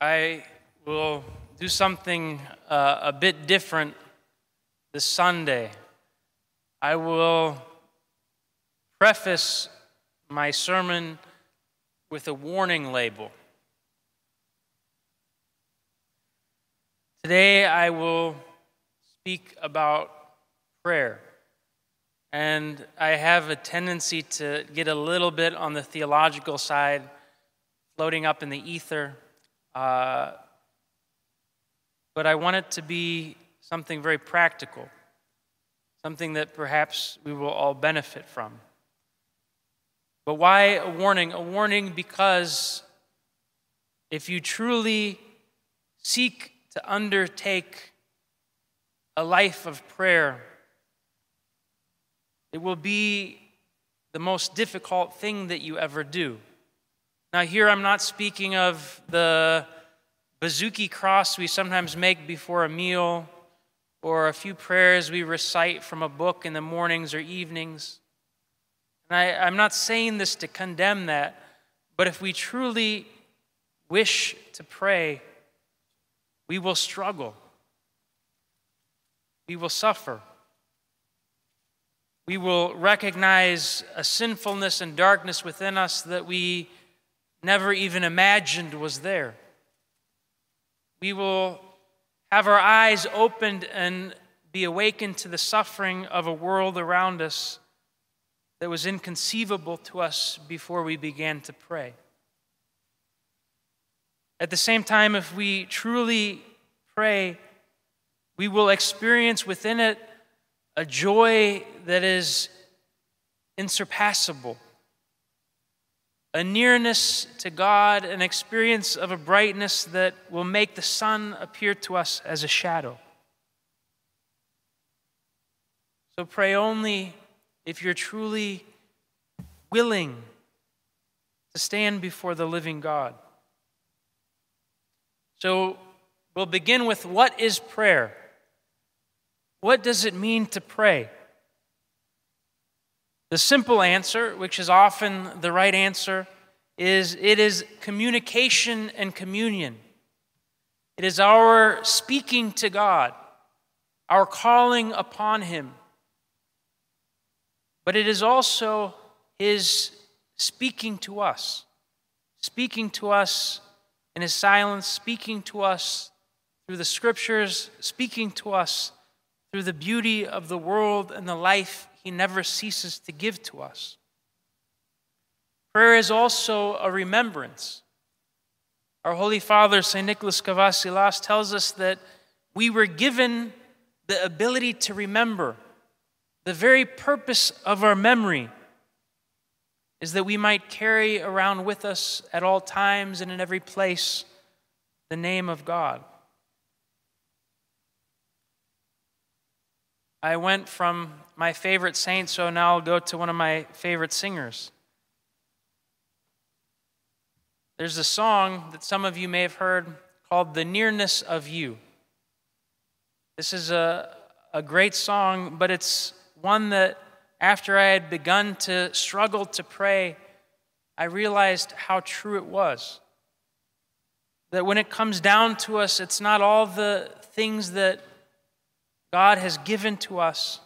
I will do something uh, a bit different this Sunday. I will preface my sermon with a warning label. Today I will speak about prayer. And I have a tendency to get a little bit on the theological side, floating up in the ether. Uh, but I want it to be something very practical, something that perhaps we will all benefit from. But why a warning? A warning because if you truly seek to undertake a life of prayer, it will be the most difficult thing that you ever do. Now, here I'm not speaking of the bouzouki cross we sometimes make before a meal or a few prayers we recite from a book in the mornings or evenings. And I, I'm not saying this to condemn that, but if we truly wish to pray, we will struggle. We will suffer we will recognize a sinfulness and darkness within us that we never even imagined was there. We will have our eyes opened and be awakened to the suffering of a world around us that was inconceivable to us before we began to pray. At the same time, if we truly pray, we will experience within it a joy that is insurpassable, a nearness to God, an experience of a brightness that will make the sun appear to us as a shadow. So pray only if you're truly willing to stand before the living God. So we'll begin with what is prayer? What does it mean to pray? The simple answer, which is often the right answer, is it is communication and communion. It is our speaking to God, our calling upon Him. But it is also His speaking to us, speaking to us in His silence, speaking to us through the scriptures, speaking to us through the beauty of the world and the life he never ceases to give to us. Prayer is also a remembrance. Our Holy Father, St. Nicholas Kavasilas, tells us that we were given the ability to remember. The very purpose of our memory is that we might carry around with us at all times and in every place the name of God. I went from my favorite saint, so now I'll go to one of my favorite singers. There's a song that some of you may have heard called The Nearness of You. This is a, a great song, but it's one that after I had begun to struggle to pray, I realized how true it was. That when it comes down to us, it's not all the things that God has given to us,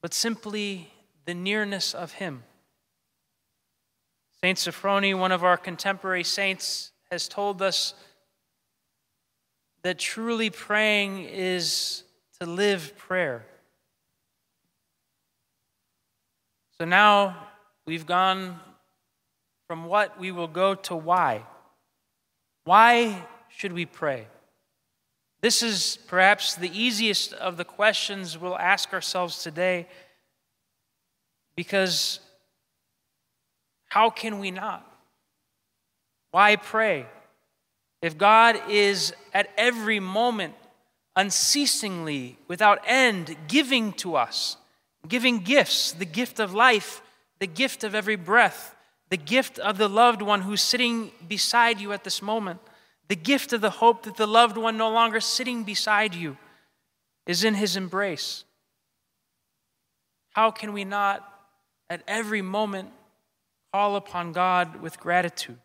but simply the nearness of Him. Saint Sophrony, one of our contemporary saints, has told us that truly praying is to live prayer. So now we've gone from what we will go to why. Why should we pray? This is perhaps the easiest of the questions we'll ask ourselves today because how can we not? Why pray? If God is at every moment, unceasingly, without end, giving to us, giving gifts, the gift of life, the gift of every breath, the gift of the loved one who's sitting beside you at this moment the gift of the hope that the loved one no longer sitting beside you is in his embrace. How can we not at every moment call upon God with gratitude?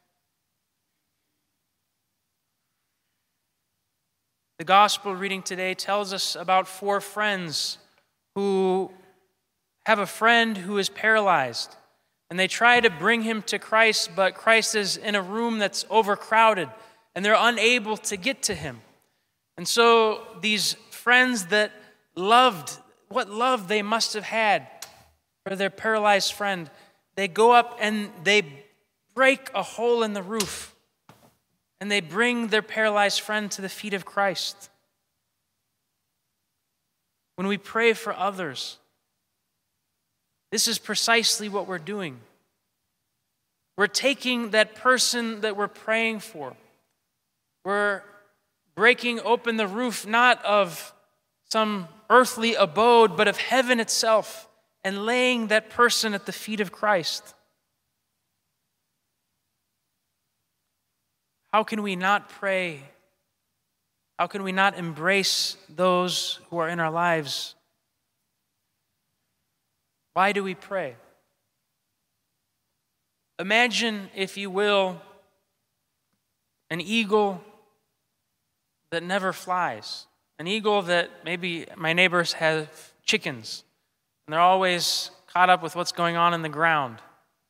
The gospel reading today tells us about four friends who have a friend who is paralyzed. And they try to bring him to Christ, but Christ is in a room that's overcrowded and they're unable to get to him. And so these friends that loved, what love they must have had for their paralyzed friend, they go up and they break a hole in the roof and they bring their paralyzed friend to the feet of Christ. When we pray for others, this is precisely what we're doing. We're taking that person that we're praying for, we're breaking open the roof not of some earthly abode, but of heaven itself, and laying that person at the feet of Christ. How can we not pray? How can we not embrace those who are in our lives? Why do we pray? Imagine, if you will, an eagle that never flies. An eagle that maybe my neighbors have chickens, and they're always caught up with what's going on in the ground,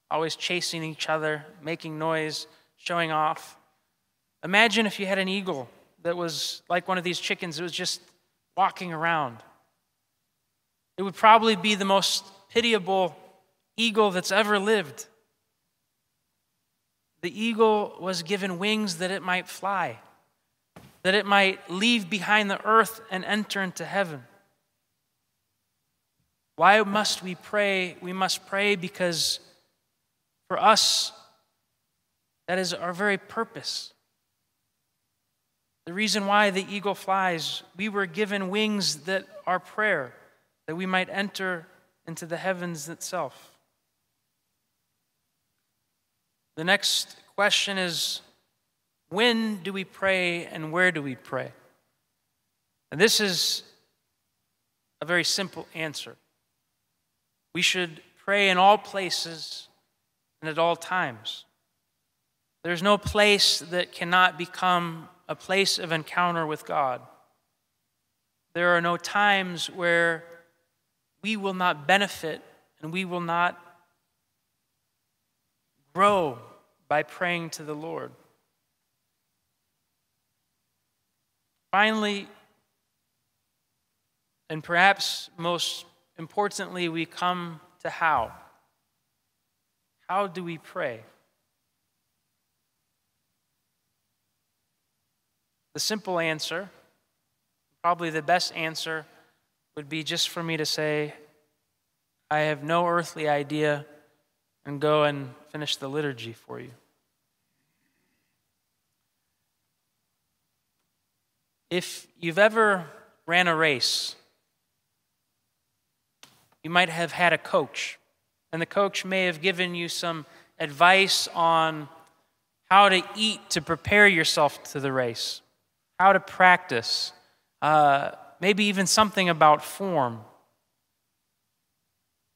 always chasing each other, making noise, showing off. Imagine if you had an eagle that was like one of these chickens, it was just walking around. It would probably be the most pitiable eagle that's ever lived. The eagle was given wings that it might fly, that it might leave behind the earth and enter into heaven. Why must we pray? We must pray because for us, that is our very purpose. The reason why the eagle flies, we were given wings that are prayer, that we might enter into the heavens itself. The next question is when do we pray and where do we pray? And this is a very simple answer. We should pray in all places and at all times. There's no place that cannot become a place of encounter with God. There are no times where we will not benefit and we will not grow by praying to the Lord. Finally, and perhaps most importantly, we come to how. How do we pray? The simple answer, probably the best answer, would be just for me to say, I have no earthly idea, and go and finish the liturgy for you. If you've ever ran a race, you might have had a coach, and the coach may have given you some advice on how to eat to prepare yourself to the race how to practice, uh, maybe even something about form.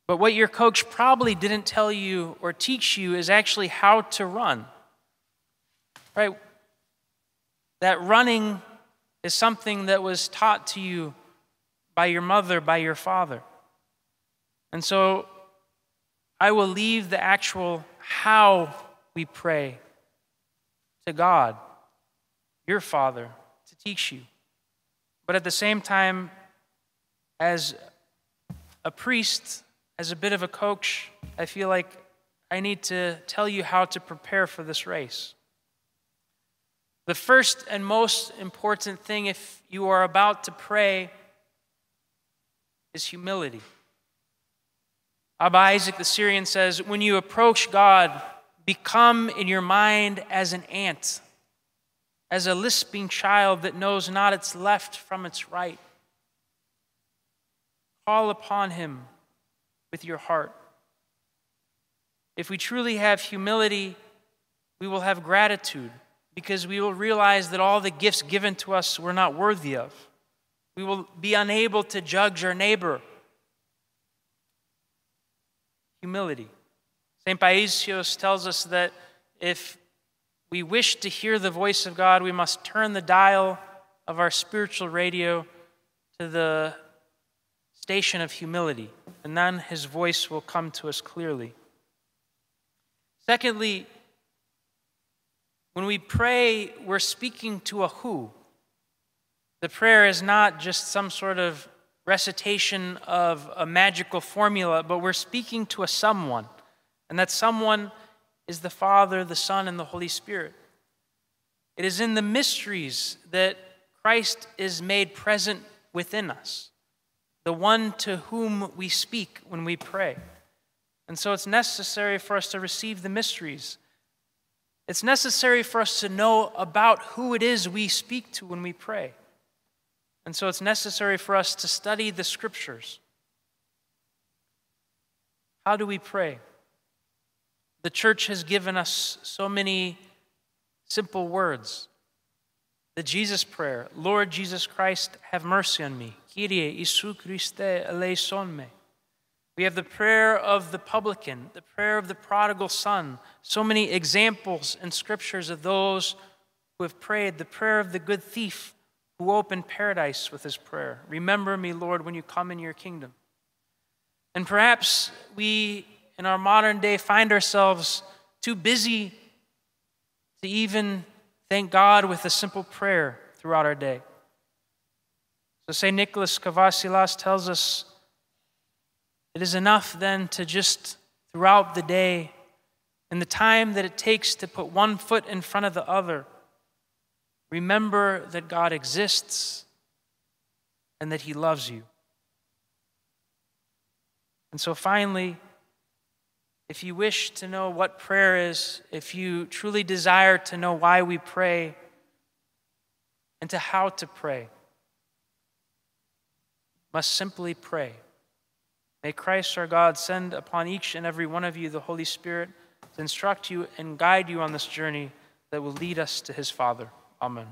But what your coach probably didn't tell you or teach you is actually how to run. Right? That running is something that was taught to you by your mother, by your father. And so I will leave the actual how we pray to God, your Father, to teach you. But at the same time, as a priest, as a bit of a coach, I feel like I need to tell you how to prepare for this race. The first and most important thing, if you are about to pray, is humility. Abba Isaac the Syrian says, When you approach God, become in your mind as an ant as a lisping child that knows not its left from its right. Call upon him with your heart. If we truly have humility, we will have gratitude because we will realize that all the gifts given to us we're not worthy of. We will be unable to judge our neighbor. Humility. St. Paisios tells us that if we wish to hear the voice of God, we must turn the dial of our spiritual radio to the station of humility, and then his voice will come to us clearly. Secondly, when we pray, we're speaking to a who. The prayer is not just some sort of recitation of a magical formula, but we're speaking to a someone. And that someone is the Father, the Son, and the Holy Spirit. It is in the mysteries that Christ is made present within us, the one to whom we speak when we pray. And so it's necessary for us to receive the mysteries. It's necessary for us to know about who it is we speak to when we pray. And so it's necessary for us to study the scriptures. How do we pray? The church has given us so many simple words. The Jesus prayer, Lord Jesus Christ, have mercy on me. Kyrie Isu Christe eleison me. We have the prayer of the publican, the prayer of the prodigal son. So many examples in scriptures of those who have prayed. The prayer of the good thief who opened paradise with his prayer. Remember me, Lord, when you come in your kingdom. And perhaps we, in our modern day, find ourselves too busy to even thank God with a simple prayer throughout our day. So, St. Nicholas Kavasilas tells us it is enough then to just throughout the day, in the time that it takes to put one foot in front of the other, remember that God exists and that He loves you. And so finally, if you wish to know what prayer is, if you truly desire to know why we pray and to how to pray, must simply pray. May Christ our God send upon each and every one of you the Holy Spirit to instruct you and guide you on this journey that will lead us to his Father. Amen.